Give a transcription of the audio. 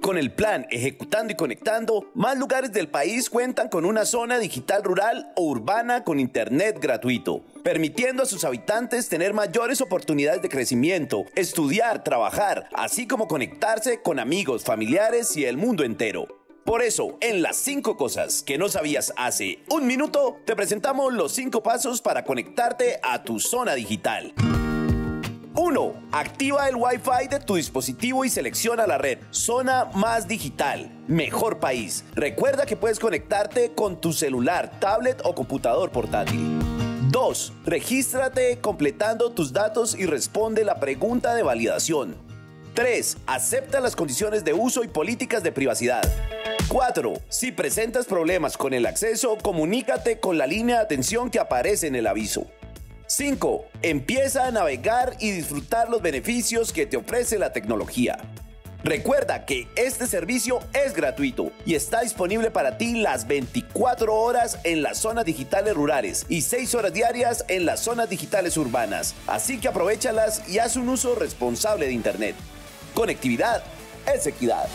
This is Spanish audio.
Con el plan Ejecutando y Conectando, más lugares del país cuentan con una zona digital rural o urbana con internet gratuito, permitiendo a sus habitantes tener mayores oportunidades de crecimiento, estudiar, trabajar, así como conectarse con amigos, familiares y el mundo entero. Por eso, en las 5 cosas que no sabías hace un minuto, te presentamos los 5 pasos para conectarte a tu zona digital. 1. Activa el Wi-Fi de tu dispositivo y selecciona la red. Zona más digital. Mejor país. Recuerda que puedes conectarte con tu celular, tablet o computador portátil. 2. Regístrate completando tus datos y responde la pregunta de validación. 3. Acepta las condiciones de uso y políticas de privacidad. 4. Si presentas problemas con el acceso, comunícate con la línea de atención que aparece en el aviso. 5. Empieza a navegar y disfrutar los beneficios que te ofrece la tecnología. Recuerda que este servicio es gratuito y está disponible para ti las 24 horas en las zonas digitales rurales y 6 horas diarias en las zonas digitales urbanas. Así que aprovechalas y haz un uso responsable de Internet. Conectividad es equidad.